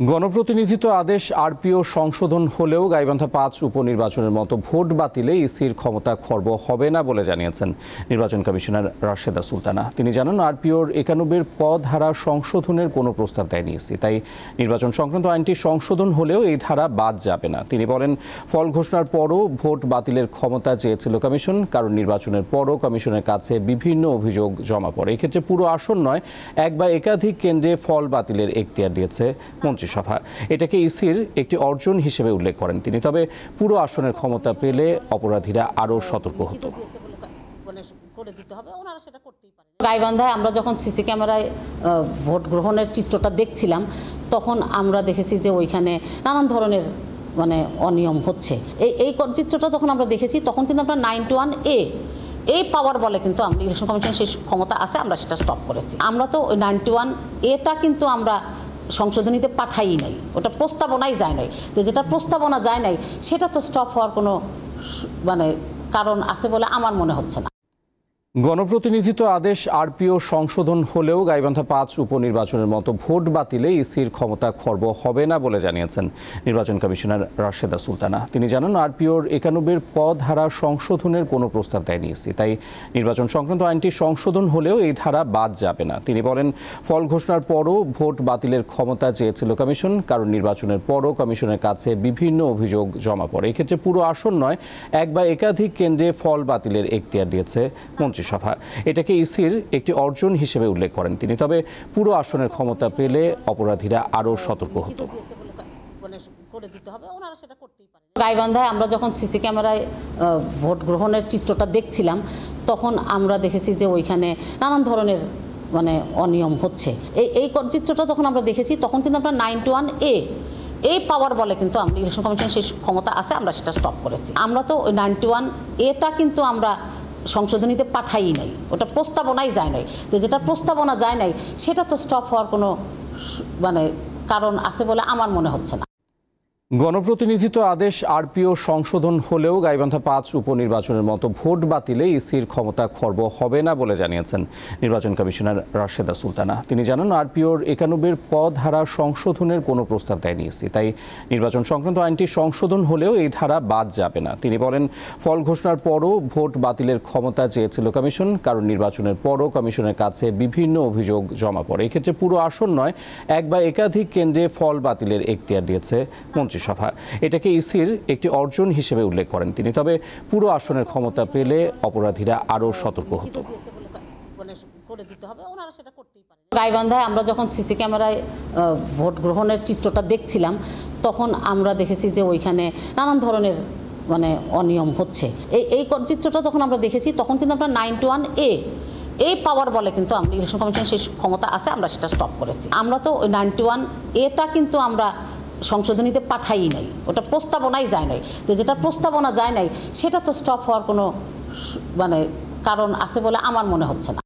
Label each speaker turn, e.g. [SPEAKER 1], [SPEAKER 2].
[SPEAKER 1] গণপ্রতিনিধিত্ব আদেশ আরপিও সংশোধন হলেও গাইবান্ধা পাঁচ উপনির্বাচনের মতো ভোট বাতিলে ইসির ক্ষমতা খর্ব হবে না বলে জানিয়েছেন নির্বাচন কমিশনার রাশেদা সুলতানা। তিনি জানান, আরপিওর একানব্বের পদ ধারা সংশোধনের কোনো প্রস্তাব দেয়নি ইসি। তাই নির্বাচন সংক্রান্ত আইনটি সংশোধন হলেও এই ধারা বাদ যাবে না। তিনি বলেন, ফল ঘোষণার পরও ভোট বাতিলের ক্ষমতা চেয়েছিল কমিশন, কারণ নির্বাচনের পরও কমিশনের কাছে বিভিন্ন অভিযোগ জমা পড়ে। এক্ষেত্রে পুরো আসন নয়, এক বা একাধিক কেন্দ্রে ফল বাতিলের এখতিয়ার দিয়েছে মন্ত্রিসভা এটাকে ইসির একটি অর্জন হিসেবে উল্লেখ করেন তিনি। তবে পুরো আসনের ক্ষমতা পেলে অপরাধীরা আরও সতর্ক হতো।
[SPEAKER 2] দিতে হবে সেটা গাইবান্ধায় আমরা যখন সিসি ক্যামেরায় ভোট গ্রহণের চিত্রটা দেখছিলাম, তখন আমরা দেখেছি যে ওইখানে নানান ধরনের মানে অনিয়ম হচ্ছে। এই এই চিত্রটা যখন আমরা দেখেছি, তখন কিন্তু আমরা নাইনটি ওয়ান এ এই পাওয়ার বলে কিন্তু আমরা ইলেকশন কমিশন সেই ক্ষমতা আছে, আমরা সেটা স্টপ করেছি। আমরা তো ওই নাইনটি ওয়ান এটা কিন্তু আমরা সংশোধনীতে পাঠাই নাই। ওটা প্রস্তাবনাই যায় নাই। তো যেটা প্রস্তাবনা যায় নাই, সেটা তো স্টপ হওয়ার কোনো মানে কারণ আছে বলে আমার মনে হচ্ছে না।
[SPEAKER 1] গণপ্রতিনিধিত্ব আদেশ আরপিও সংশোধন হলেও গাইবান্ধা পাঁচ উপনির্বাচনের মতো ভোট বাতিলে ইসির ক্ষমতা খর্ব হবে না বলে জানিয়েছেন নির্বাচন কমিশনার রাশেদা সুলতানা। তিনি জানান, আরপিওর একানব্বের পদ ধারা সংশোধনের কোনো প্রস্তাব দেয়নি ইসি। তাই নির্বাচন সংক্রান্ত আইনটি সংশোধন হলেও এই ধারা বাদ যাবে না। তিনি বলেন, ফল ঘোষণার পরও ভোট বাতিলের ক্ষমতা চেয়েছিল কমিশন, কারণ নির্বাচনের পরও কমিশনের কাছে বিভিন্ন অভিযোগ জমা পড়ে। এক্ষেত্রে পুরো আসন নয়, এক বা একাধিক কেন্দ্রে ফল বাতিলের এখতিয়ার দিয়েছে মন্ত্রিসভা। এটাকে ইসির একটি অর্জন হিসেবে উল্লেখ করেন তিনি। তবে পুরো আসনের ক্ষমতা পেলে অপরাধীরা আরও সতর্ক হতো।
[SPEAKER 2] মানে করে দিতে হবে? ওনারা সেটা করতেই পারে গাইবান্ধায় আমরা যখন সিসি ক্যামেরায় ভোট গ্রহণের চিত্রটা দেখছিলাম তখন আমরা দেখেছি যে ওইখানে নানান ধরনের মানে অনিয়ম হচ্ছে। এই এই চিত্রটা যখন আমরা দেখেছি তখন কিন্তু আমরা নাইনটি ওয়ান এ এই পাওয়ার বলে কিন্তু আমরা ইলেকশন কমিশন সেই ক্ষমতা আছে আমরা সেটা স্টপ করেছি। আমরা তো ওই নাইনটি ওয়ান এটা কিন্তু আমরা সংশোধনীতে পাঠাই নাই। ওটা প্রস্তাবনাই যায় নাই। তো যেটা প্রস্তাবনা যায় নাই, সেটা তো স্টপ হওয়ার কোনো মানে কারণ আছে বলে আমার মনে হচ্ছে না।
[SPEAKER 1] গণপ্রতিনিধিত্ব আদেশ আরপিও সংশোধন হলেও গাইবান্ধা পাঁচ উপনির্বাচনের মতো ভোট বাতিলে ইসির ক্ষমতা খর্ব হবে না বলে জানিয়েছেন নির্বাচন কমিশনার রাশেদা সুলতানা। তিনি জানান, আরপিওর একানব্বের পদ ধারা সংশোধনের কোনো প্রস্তাব দেয়নি ইসি। তাই নির্বাচন সংক্রান্ত আইনটি সংশোধন হলেও এই ধারা বাদ যাবে না। তিনি বলেন, ফল ঘোষণার পরও ভোট বাতিলের ক্ষমতা চেয়েছিল কমিশন, কারণ নির্বাচনের পরও কমিশনের কাছে বিভিন্ন অভিযোগ জমা পড়ে। এক্ষেত্রে পুরো আসন নয়, এক বা একাধিক কেন্দ্রে ফল বাতিলের এখতিয়ার দিয়েছে মন্ত্রিসভা এটাকে ইসির একটি অর্জন হিসেবে উল্লেখ করেন তিনি। তবে পুরো আসনের ক্ষমতা পেলে অপরাধীরা আরও সতর্ক হতো।
[SPEAKER 2] করে দিতে হবে সেটা গাইবান্ধায় আমরা যখন সিসি ক্যামেরায় ভোট গ্রহণের চিত্রটা দেখছিলাম, তখন আমরা দেখেছি যে ওইখানে নানান ধরনের মানে অনিয়ম হচ্ছে। এই এই চিত্রটা যখন আমরা দেখেছি, তখন কিন্তু আমরা নাইন টু ওয়ান এ এই পাওয়ার বলে কিন্তু আমরা ইলেকশন কমিশন সেই ক্ষমতা আছে, আমরা সেটা স্টপ করেছি। আমরা তো ওই নাইনটি ওয়ান এটা কিন্তু আমরা সংশোধনীতে পাঠাই নাই। ওটা প্রস্তাবনাই যায় নাই। তো যেটা প্রস্তাবনা যায় নাই, সেটা তো স্টপ হওয়ার কোনো মানে কারণ আছে বলে আমার মনে হচ্ছে না।